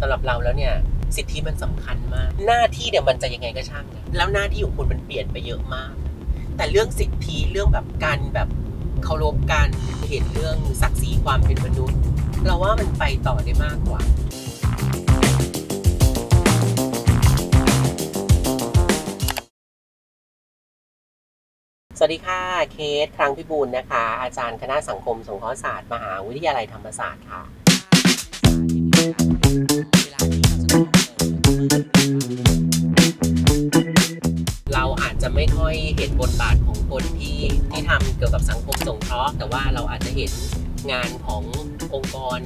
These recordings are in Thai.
สำหรับเราแล้วเนี่ยสิทธิมันสำคัญมาก หน้าที่เนี่ยมันจะยังไงก็ช่างนะแล้วหน้าที่ของคุณมันเปลี่ยนไปเยอะมาก แต่เรื่องสิทธิเรื่องแบบการแบบเคารพการเห็นเรื่องศักดิ์ศรีความเป็นมนุษย์ เราว่ามันไปต่อได้มากกว่าสวัสดีค่ะ เคสครั้งพิบูลนะคะ อาจารย์คณะสังคมสงเคราะห์ศาสตร์ มหาวิทยาลัยธรรมศาสตร์ค่ะ เราอาจจะไม่ค่อยเห็นบทบาทของคนที่ที่ทำเกี่ยวกับสังคมสงเคราะห์แต่ว่าเราอาจจะเห็นงานขององค์กร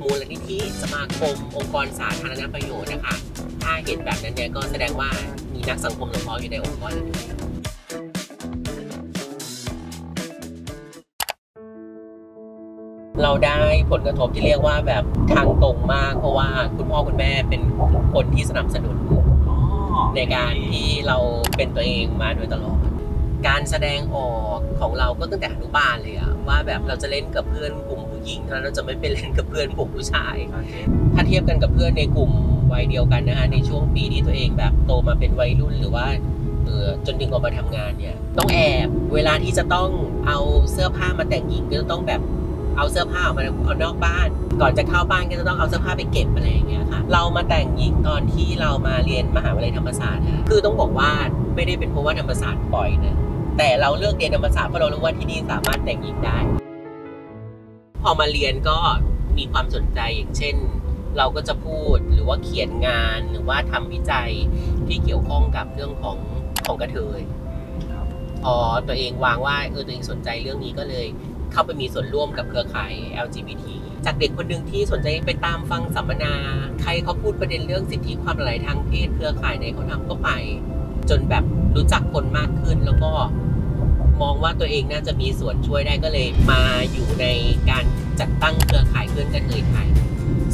มูลนิธิสมาคม องค์กรสาธารณประโยชน์นะคะ ถ้าเห็นแบบนั้นเนี่ยก็แสดงว่ามีนักสังคมสงเคราะห์อยู่ในองค์กรนั้นด้วย เราได้ผลกระทบที่เรียกว่าแบบทางตรงมาก เพราะว่าคุณพ่อคุณแม่เป็นคนที่สนับสนุน ในการที่เราเป็นตัวเองมาโดยตลอด การแสดงออกของเราก็ตั้งแต่อนุบาลเลยอะว่าแบบเราจะเล่นกับเพื่อนกลุ่มผู้หญิงเท่านั้นเราจะไม่ไปเล่นกับเพื่อนกลุ่มผู้ชาย ถ้าเทียบกันกับเพื่อนในกลุ่มวัยเดียวกันนะฮะในช่วงปีที่ตัวเองแบบโตมาเป็นวัยรุ่นหรือว่าเออจนถึงออกมาทำงานเนี่ยต้องแอบเวลาที่จะต้องเอาเสื้อผ้ามาแต่งหญิงก็จะต้องแบบ เอาเสื้อผ้าออกมาเอานอกบ้าน ก่อนจะเข้าบ้านก็จะต้องเอาเสื้อผ้าไปเก็บอะไรอย่างเงี้ยค่ะ เรามาแต่งหญิงตอนที่เรามาเรียนมหาวิทยาลัยธรรมศาสตร์คือต้องบอกว่าไม่ได้เป็นเพราะว่าธรรมศาสตร์ปล่อยนะแต่เราเลือกเรียนธรรมศาสตร์เพราะเรารู้ว่าที่นี่สามารถแต่งหญิงได้ พอมาเรียนก็มีความสนใจอย่างเช่น เราก็จะพูดหรือว่าเขียนงานหรือว่าทำวิจัยที่เกี่ยวข้องกับเรื่องของของกระเทยพอตัวเองวางว่าเออตัวเองสนใจเรื่องนี้ก็เลย เข้าไปมีส่วนร่วมกับเครือข่าย LGBT จากเด็กคนหนึ่งที่สนใจไปตามฟังสัมมนา ใครเขาพูดประเด็นเรื่องสิทธิความหลากหลายทางเพศเครือข่ายไหนเขาทำก็ไป จนแบบรู้จักคนมากขึ้นแล้วก็มองว่าตัวเองน่าจะมีส่วนช่วยได้ก็เลยมาอยู่ในการจัดตั้งเครือข่ายเพื่อนกระเทยไทย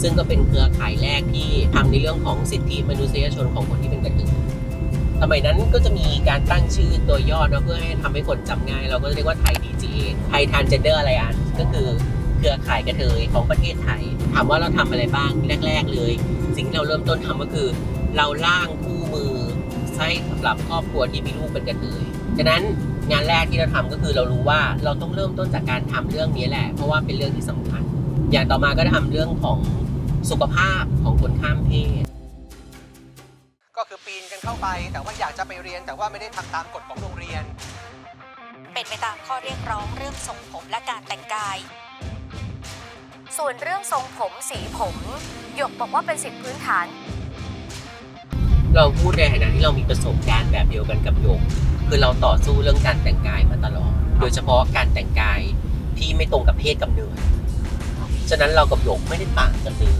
ซึ่งก็เป็นเครือข่ายแรกที่ทำในเรื่องของสิทธิมนุษยชนของคนที่เป็นกระเทย สมัยนั้นก็จะมีการตั้งชื่อตัวย่อเนาะเพื่อให้ทำให้คนจำง่าย เราก็เรียกว่าไทย DGA ไทย Transgender Alliance ก็คือเครือข่ายกระเทยของประเทศไทย ถามว่าเราทำอะไรบ้างแรก ๆ เลย สิ่งที่เราเริ่มต้นทำก็คือ เราล่างคู่มือให้สำหรับครอบครัวที่มีลูกเป็นกระเทยฉะนั้นงานแรกที่เราทำก็คือเรารู้ว่าเราต้องเริ่มต้นจากการทำเรื่องนี้แหละ เพราะว่าเป็นเรื่องที่สำคัญ อย่างต่อมาก็ทำเรื่องของสุขภาพของคนข้ามเพศ เข้าไป แต่ว่าอยากจะไปเรียน แต่ว่าไม่ได้ทำตามกฎของโรงเรียน เป็นไปตามข้อเรียกร้องเรื่องทรงผมและการแต่งกาย ส่วนเรื่องทรงผมสีผมหยกบอกว่าเป็นสิทธิพื้นฐาน เราพูดในฐานะที่เรามีประสบการณ์แบบเดียวกันกับโยก คือเราต่อสู้เรื่องการแต่งกายมาตลอด โดยเฉพาะการแต่งกายที่ไม่ตรงกับเพศกำเนิดฉะนั้นเรากับโยกไม่ได้ต่างกันเลย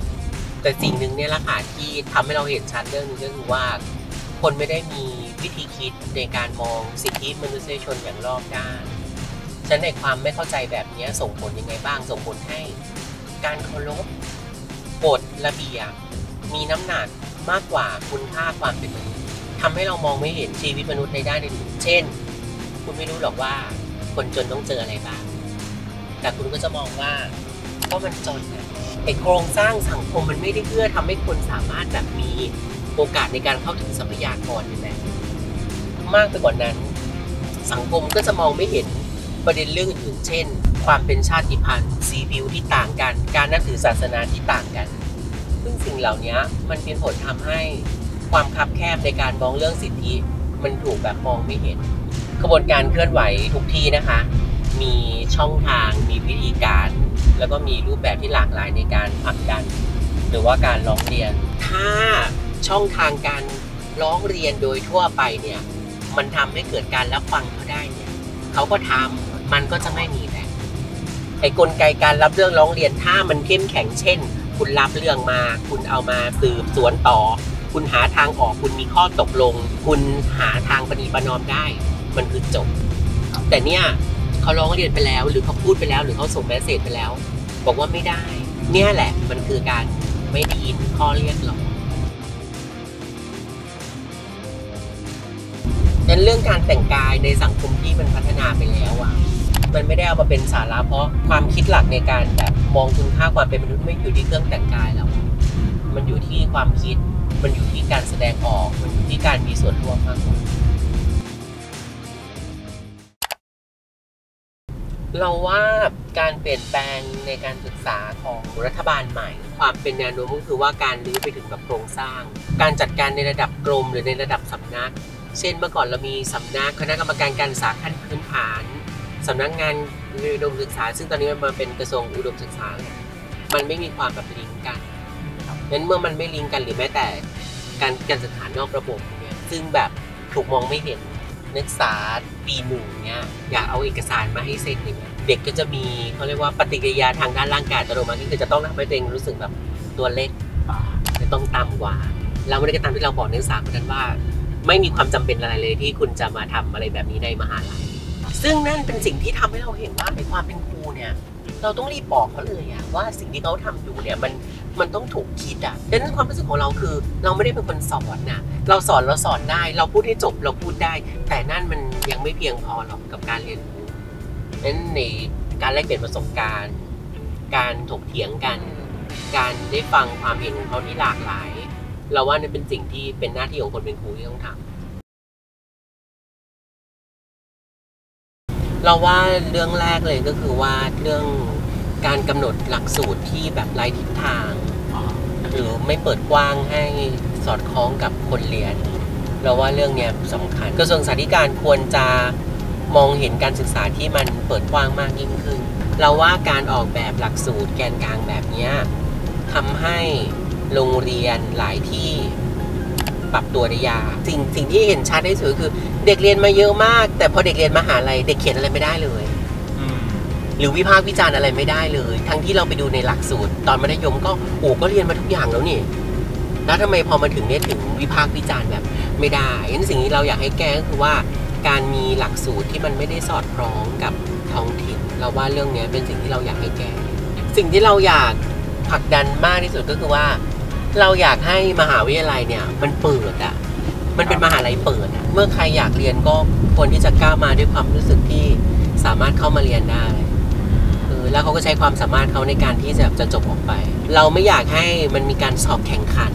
แต่สิ่งหนึ่งเนี่ยแหละค่ะที่ทำให้เราเห็นชัดเรื่องนี้ก็คือว่า คนไม่ได้มีวิธีคิดในการมองสิทธิมนุษยชนอย่างรอบด้านฉะนั้นในความไม่เข้าใจแบบนี้ส่งผลยังไงบ้าง ส่งผลให้การเคารพกฎระเบียบมีน้ำหนักมากกว่าคุณค่าความเป็นมนุษย์ทำให้เรามองไม่เห็นชีวิตมนุษย์ในด้านอื่นเช่น คุณไม่รู้หรอกว่าคนจนต้องเจออะไรบ้าง แต่คุณก็จะมองว่าก็มันจนนะไอโครงสร้างสังคมมันไม่ได้เพื่อทำให้คนสามารถแบบมี โอกาสในการเข้าถึงทรัพยากรนี่แหละมากไปกว่านั้น สังคมก็จะมองไม่เห็นประเด็นเรื่องอื่นเช่น ความเป็นชาติพันธุ์สีผิวที่ต่างกัน การนับถือศาสนาที่ต่างกัน ซึ่งสิ่งเหล่านี้มันเป็นผลทำให้ความคับแคบในการมองเรื่องสิทธิ มันถูกแบบมองไม่เห็นกระบวนการเคลื่อนไหวทุกที่นะคะ มีช่องทาง มีวิธีการ แล้วก็มีรูปแบบที่หลากหลายในการผลักดัน หรือว่าการร้องเรียน ถ้า ช่องทางการร้องเรียนโดยทั่วไปเนี่ย มันทำให้เกิดการรับฟังเขาได้เนี่ยเขาก็ทำมันก็จะไม่มีแหละไอ้กลไกการรับเรื่องร้องเรียนถ้ามันเข้มแข็งเช่น คุณรับเรื่องมา คุณเอามาสืบสวนต่อ คุณหาทางออกคุณมีข้อตกลง คุณหาทางปณีประนอมได้ มันคือจบ แต่เนี่ยเขาร้องเรียนไปแล้ว หรือเขาพูดไปแล้ว หรือเขาส่งแมสเซจไปแล้ว บอกว่าไม่ได้ เนี่ยแหละมันคือการไม่ได้ยินข้อเรียกร้อง นั้นเรื่องการแต่งกายในสังคมที่มันพัฒนาไปแล้วอะมันไม่ได้เอามาเป็นสาระเพราะความคิดหลักในการแบบมองคุณค่าความเป็นมนุษย์ไม่อยู่ที่เครื่องแต่งกายแล้ว มันอยู่ที่ความคิด มันอยู่ที่การแสดงออก มันอยู่ที่การมีส่วนร่วมมากกว่าเราว่าการเปลี่ยนแปลงในการศึกษาของรัฐบาลใหม่ ความเป็นแนวโน้มก็คือว่าการรื้อไปถึงแบบโครงสร้าง การจัดการในระดับกรมหรือในระดับสำนัก เช่นเมื่อก่อนเรามีสำนักคณะกรรมการการศึกษาขั้นพื้นฐานสำนักงานอุดมศึกษา ซึ่งตอนนี้มันมาเป็นกระทรวงอุดมศึกษาเนี่ยมันไม่มีความแบบลิงก์กันนั้นเมื่อมันไม่ลิงก์กันหรือแม้แต่การการศึกษานอกระบบเนี่ยซึ่งแบบถูกมองไม่เห็นนักศึกษาปีหนึ่งเนี่ยอยากเอาเอกสารมาให้เซ็นอย่างเงี้ยเด็กก็จะมีเขาเรียกว่าปฏิกิริยาทางด้านร่างกายอัตโนมัติก็คือจะต้องทำให้ตัวเองรู้สึกแบบตัวเล็กจะต้องต่ำกว่า แล้วไม่ได้ก็ตามที่เราบอกนักศึกษาคนนั้นว่า ไม่มีความจำเป็นอะไรเลยที่คุณจะมาทำอะไรแบบนี้ในมหาลัย ซึ่งนั่นเป็นสิ่งที่ทำให้เราเห็นว่าในความเป็นครูเนี่ย เราต้องรีบบอกเขาเลยอะว่าสิ่งที่เขาทำอยู่เนี่ยมันมันต้องถูกคิดอะดังนั้นความรู้สึกของเราคือ เราไม่ได้เป็นคนสอนนะเราสอนเราสอนได้ เราพูดให้จบเราพูดได้ แต่นั่นมันยังไม่เพียงพอหรอกกับการเรียนรู้นั้นในการแลกเปลี่ยนประสบการณ์ การถกเถียงกัน การได้ฟังความเห็นของเขาที่หลากหลาย เราว่านั่เป็นสิ่งที่เป็นหน้าที่ของคนเป็นครูที่ต้องทำเราว่าเรื่องแรกเลยก็คือว่าเรื่องการกำหนดหลักสูตรที่แบบไร้ทิศทาง หรือไม่เปิดกว้างให้สอดคล้องกับคนเรียน เราว่าเรื่องเนี้ยสำคัญกระทรวงสาธการควรจะมองเห็นการศึกษาที่มันเปิดกว้างมากยิ่งขึ้น เราว่าการออกแบบหลักสูตรแกนกลางแบบเนี้ยทำให้ โรงเรียนหลายที่ปรับตัวได้ยากสิ่งสิ่งที่เห็นชัดที่สุดคือ เด็กเรียนมาเยอะมาก แต่พอเด็กเรียนมหาลัยเด็กเขียนอะไรไม่ได้เลย หรือวิพากษ์วิจารณ์อะไรไม่ได้เลย ทั้งที่เราไปดูในหลักสูตร ตอนมัธยมก็โอ้ก็เรียนมาทุกอย่างแล้วนี่แล้วทำไมพอมาถึงเนี่ยถึงวิพากษ์วิจารณ์แบบไม่ได้งั้นสิ่งที่เราอยากให้แก้ก็คือว่าการมีหลักสูตรที่มันไม่ได้สอดคล้องกับท้องถิ่น เราว่าเรื่องเนี้ยเป็นสิ่งที่เราอยากให้แก้สิ่งที่เราอยากผลักดันมากที่สุดก็คือว่า เราอยากให้มหาวิทยาลัยเนี่ย มันเปิดอะมันเป็นมหาลัยเปิดอะเมื่อใครอยากเรียนก็ควรที่จะก้าวมาด้วยความรู้สึกที่สามารถเข้ามาเรียนได้เออแล้วเขาก็ใช้ความสามารถเขาในการที่จะจะจบออกไป เราไม่อยากให้มันมีการสอบแข่งขัน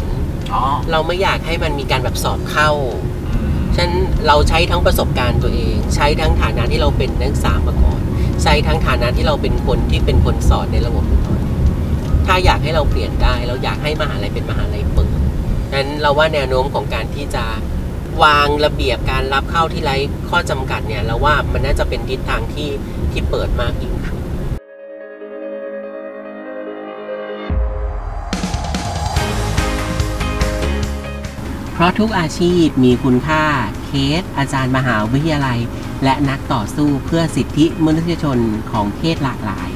อ๋อเราไม่อยากให้มันมีการแบบสอบเข้า ฉะนั้นเราใช้ทั้งประสบการณ์ตัวเอง ใช้ทั้งฐานะที่เราเป็นนักศึกษามาก่อน ใช้ทั้งฐานะที่เราเป็นคนที่เป็นคนสอนในระบบมาก่อน ถ้าอยากให้เราเปลี่ยนได้ เราอยากให้มหาลัยเป็นมหาลัยเปิดนั้นเราว่าแนวโน้มของการที่จะวางระเบียบการรับเข้าที่ไร้ข้อจำกัดเนี่ยเราว่ามันน่าจะเป็นทิศทางที่ที่เปิดมากยิ่งขึ้นเพราะทุกอาชีพมีคุณค่า เคส อาจารย์มหาวิทยาลัย และนักต่อสู้เพื่อสิทธิมนุษยชนของเพศหลากหลาย